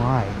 why?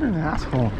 An asshole.